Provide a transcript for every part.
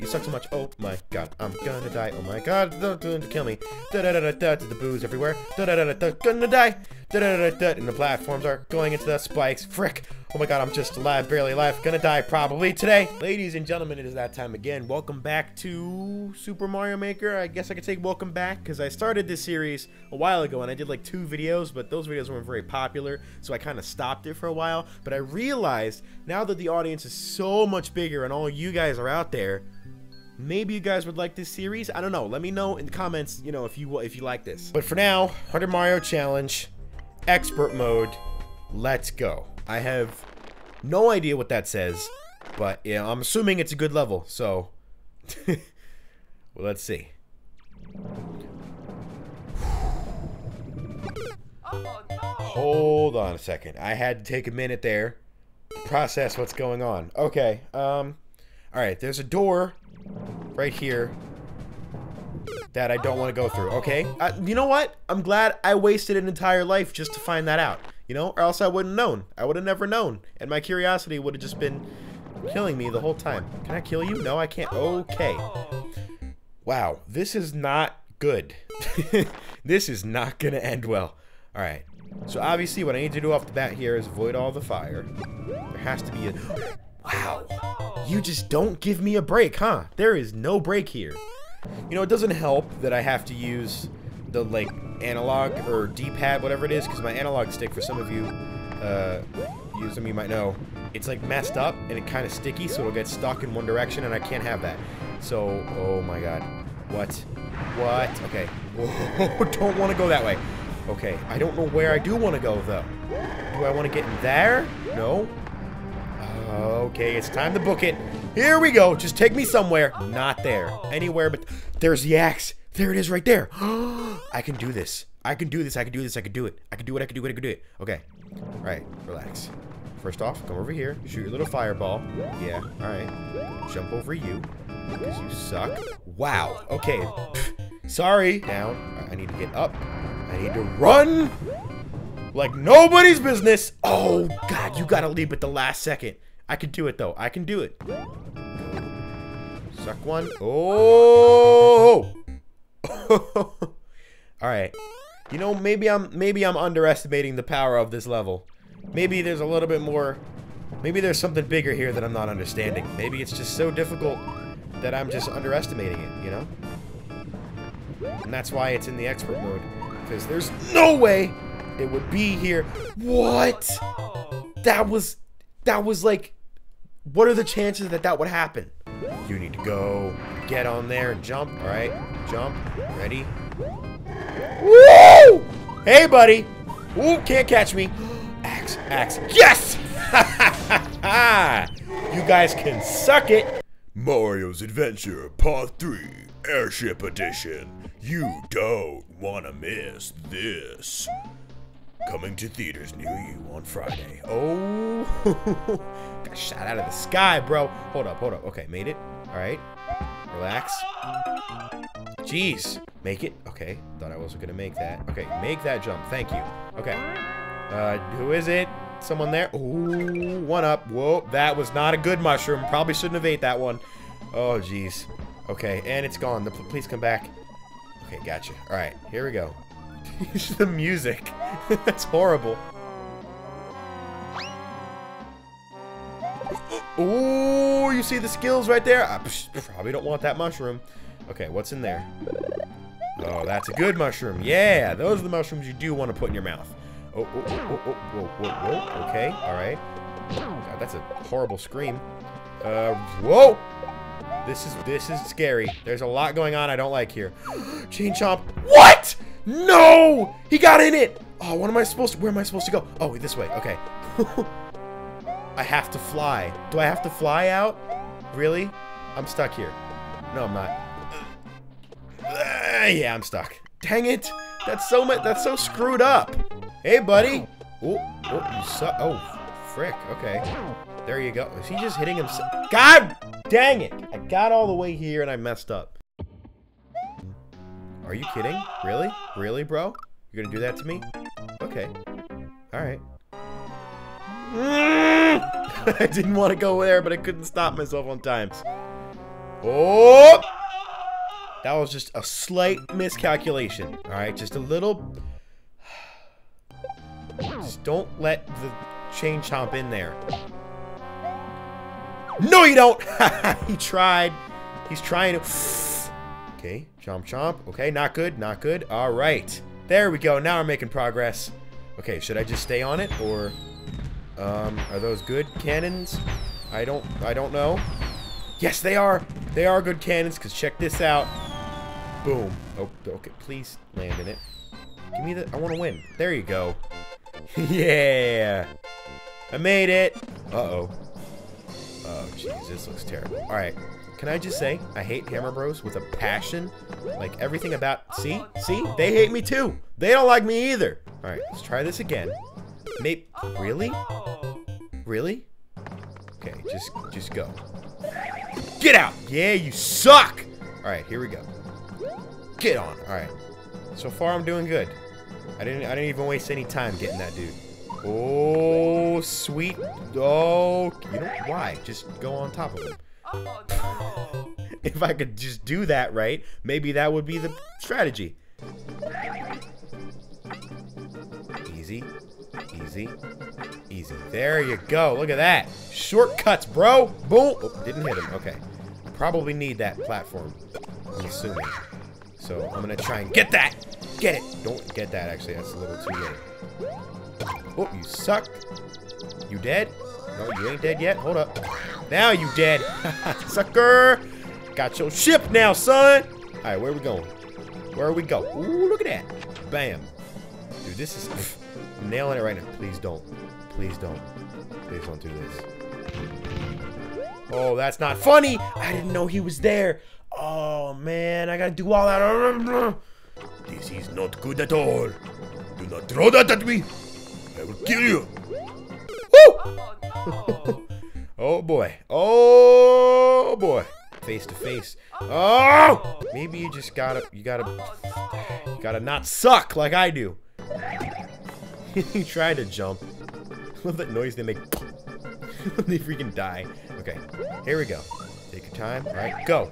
You suck so much. Oh my god, I'm gonna die. Oh my god, don't, kill me. The Boos everywhere. Gonna die. And the platforms are going into the spikes. Frick. Oh my god, I'm just alive, barely alive. Gonna die probably today. Ladies and gentlemen, it is that time again. Welcome back to Super Mario Maker. I guess I could say welcome back because I started this series a while ago and I did like two videos, but those videos weren't very popular, so I kind of stopped it for a while. But I realized now that the audience is so much bigger and all you guys are out there, maybe you guys would like this series. I don't know. Let me know in the comments, you know, if you if you like this. But for now, 100 Mario Challenge, expert mode. Let's go. I have no idea what that says, but yeah, I'm assuming it's a good level, so well, let's see. Hold on a second. I had to take a minute there to process what's going on. Okay, um, alright, there's a door right here that I don't want to go through, okay? Uh, you know what? I'm glad I wasted an entire life just to find that out you know, or else I wouldn't known. I would have never known, and my curiosity would have just been killing me the whole time. Can I kill you? No, I can't. Okay. Wow, this is not good. this is not gonna end well. All right. So obviously, what I need to do off the bat here is avoid all the fire. There has to be a. Wow. You just don't give me a break, huh? There is no break here. You know, it doesn't help that I have to use the like analog or D-pad, whatever it is, because my analog stick, for some of you, uh, you, some of you might know, it's like messed up and it kind of sticky, so it'll get stuck in one direction, and I can't have that. So, oh my god, what? What? Okay. don't want to go that way. Okay, I don't know where I do want to go though. Do I want to get in there? No. Okay, it's time to book it. Here we go. Just take me somewhere. Not there. Anywhere but... There's the axe. There it is right there. I can do this. I can do this. I can do this. I can do it. I can do it. I can do it. I can do it. Okay. All right. Relax. First off, come over here. Shoot your little fireball. Yeah. All right. Jump over you. Because you suck. Wow. Okay. Sorry. Down. I need to get up. I need to run like nobody's business. Oh, God. You got to leave at the last second. I can do it, though. I can do it. Suck one. Oh! Alright. You know, maybe I'm maybe I'm underestimating the power of this level. Maybe there's a little bit more maybe there's something bigger here that I'm not understanding. Maybe it's just so difficult that I'm just underestimating it, you know? And that's why it's in the expert mode. Because there's no way it would be here. What? That was that was like what are the chances that that would happen? You need to go get on there and jump. All right, jump. Ready? Woo! Hey, buddy. Ooh, can't catch me. Axe, axe. Yes! you guys can suck it. Mario's Adventure Part 3 Airship Edition. You don't want to miss this. Coming to theaters near you on Friday. Oh, got shot out of the sky, bro. Hold up, hold up. Okay, made it. All right, relax. Jeez, make it. Okay, thought I wasn't gonna make that. Okay, make that jump. Thank you. Okay, uh, who is it? Someone there? Ooh, one up. Whoa, that was not a good mushroom. Probably shouldn't have ate that one. Oh, jeez. Okay, and it's gone. The, please come back. Okay, gotcha. All right, here we go. the music. That's horrible. Ooh, you see the skills right there? I probably don't want that mushroom. Okay, what's in there? Oh, that's a good mushroom. Yeah, those are the mushrooms you do want to put in your mouth. Oh, oh, oh, oh, oh, whoa, whoa, whoa. Okay, all right. God, that's a horrible scream. Uh, whoa! This is this is scary. There's a lot going on I don't like here. Chain chomp. What? No! He got in it! Oh, what am I supposed to- where am I supposed to go? Oh, this way, okay. I have to fly. Do I have to fly out? Really? I'm stuck here. No, I'm not. Uh, yeah, I'm stuck. Dang it! That's so much- that's so screwed up! Hey, buddy! Oh, oh, you suck- oh, frick, okay. There you go. Is he just hitting himself? God dang it! I got all the way here and I messed up. Are you kidding? Really? Really, bro? You're gonna do that to me? Okay. Alright. I didn't want to go there, but I couldn't stop myself on times. Oh! That was just a slight miscalculation. Alright, just a little... Just don't let the chain chomp in there. No, you don't! he tried. He's trying to... Okay, chomp chomp. Okay, not good, not good. Alright. There we go. Now we're making progress. Okay, should I just stay on it, or... Um, are those good cannons? I don't, I don't know. Yes, they are. They are good cannons, because check this out. Boom. Oh, okay, please land in it. Give me the, I want to win. There you go. yeah. I made it. Uh-oh. Oh, jeez, this looks terrible. All right. Can I just say, I hate Hammer Bros with a passion. Like, everything about... See? See? They hate me too. They don't like me either. All right, let's try this again. Maybe... Oh, really? Really? Okay, just, just go. Get out! Yeah, you suck! All right, here we go. Get on. All right. So far, I'm doing good. I didn't. I didn't even waste any time getting that dude. Oh, sweet. Oh, you know why? Just go on top of him. Oh, if I could just do that right, maybe that would be the strategy. Easy, easy, easy. There you go. Look at that. Shortcuts, bro. Boom. Oh, didn't hit him. Okay. Probably need that platform. I'm assuming. So I'm gonna try and get that. Get it. Don't get that. Actually, that's a little too late. Oh, you suck. You dead? No, you ain't dead yet. Hold up. Now you dead. Sucker. Got your ship now, son. All right, where we going? Where we go? Ooh, look at that. Bam. Dude, this is... I'm nailing it right now. Please don't. Please don't. Please don't do this. Oh, that's not funny. I didn't know he was there. Oh, man. I gotta do all that. This is not good at all. Do not throw that at me. I will kill you. Woo! oh, boy. Oh, boy. Face to face. Oh! Maybe you just gotta... You gotta... You gotta not suck like I do. he tried to jump. Love that noise they make they freaking die. Okay, here we go. Take your time. All right, go.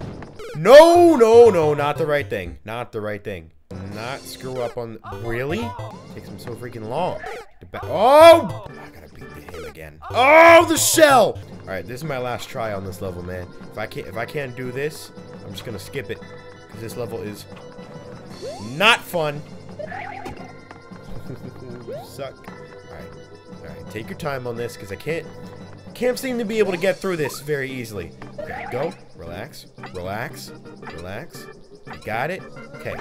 No, no, no, not the right thing. Not the right thing. Not screw up on... Really? Takes him so freaking long. Oh! I gotta beat him again. Oh, the shell! All right, this is my last try on this level, man. If I can't, if I can't do this, I'm just gonna skip it because this level is not fun. Suck. All right, all right. Take your time on this because I can't, can't seem to be able to get through this very easily. Okay, go. Relax. Relax. Relax. You got it. Okay.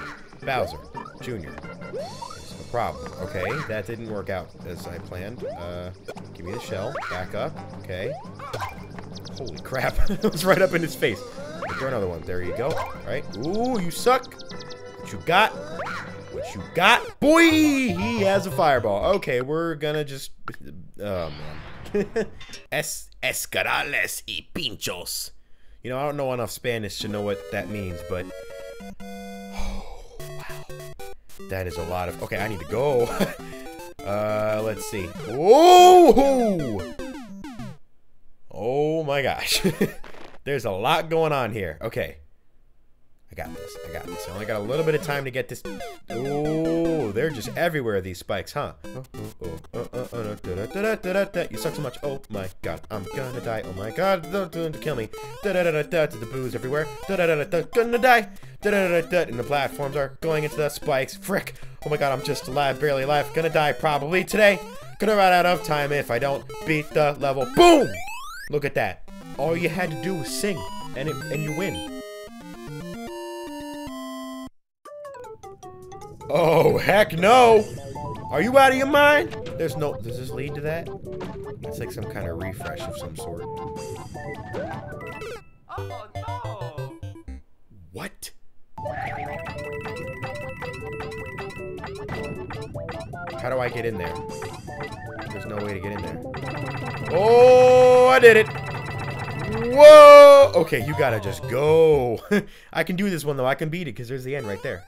Bowser Jr. There's no problem. Okay, that didn't work out as I planned. Uh, give me the shell. Back up. Okay. Holy crap. it was right up in his face. Throw another one. There you go. All right. Ooh, you suck. What you got? What you got? Boy, he has a fireball. Okay, we're gonna just... Oh, man. es escarales y pinchos. You know, I don't know enough Spanish to know what that means, but... Oh, wow. That is a lot of... Okay, I need to go. uh, let's see. Oh! Oh my gosh. There's a lot going on here. Okay. I got this. I got this. I only got a little bit of time to get this. Oh, they're just everywhere, these spikes, huh? You suck so much. Oh my god. I'm gonna die. Oh my god. Don't kill me. The Boos everywhere. Gonna die. And the platforms are going into the spikes. Frick. Oh my god, I'm just alive. Barely alive. Gonna die probably today. Gonna run out of time if I don't beat the level. Boom! Look at that. All you had to do was sing, and it, and you win. Oh, heck no! Are you out of your mind? There's no... Does this lead to that? It's like some kind of refresh of some sort. Oh no! What? How do I get in there? There's no way to get in there. Oh, I did it! Whoa! Okay, you gotta just go. I can do this one, though. I can beat it, because there's the end right there.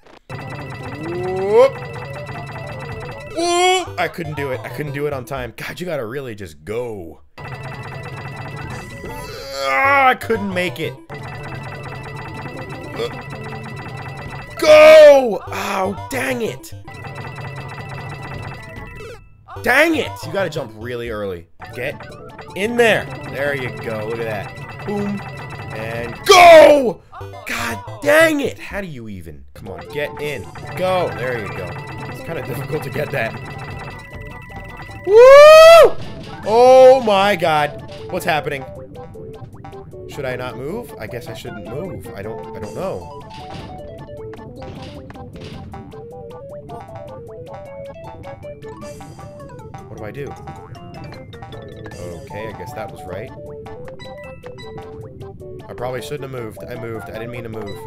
Ooh, I couldn't do it. I couldn't do it on time. God, you gotta really just go. Ah, I couldn't make it. Uh, go! Oh, dang it. Dang it! You gotta jump really early. Get in there. There you go. Look at that. Boom. And go! Oh. God dang it! How do you even? Come on, get in. Go. There you go. It's kind of difficult to get that. Woo! Oh my god. What's happening? Should I not move? I guess I shouldn't move. I don't I don't know. What do I do? Okay, I guess that was right. I probably shouldn't have moved. I moved. I didn't mean to move.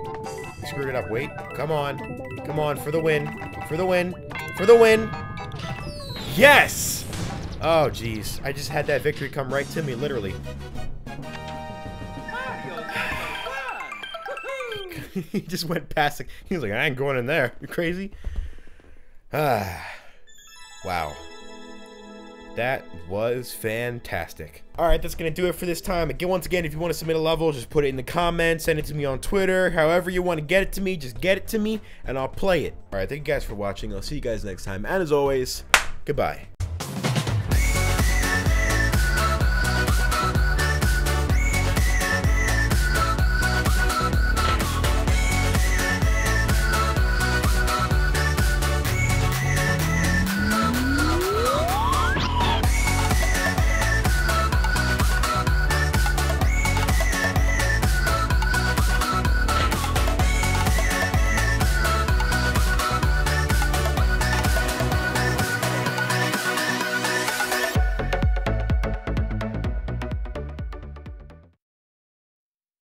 I screwed it up. Wait. Come on. Come on. For the win. For the win. For the win. Yes! Oh, jeez. I just had that victory come right to me, literally. He just went past it. He was like, I ain't going in there. You crazy? Ah. Wow. That was fantastic. Alright, that's going to do it for this time. Again, once again, if you want to submit a level, just put it in the comments, send it to me on Twitter. However you want to get it to me, just get it to me, and I'll play it. Alright, thank you guys for watching. I'll see you guys next time. And as always, goodbye.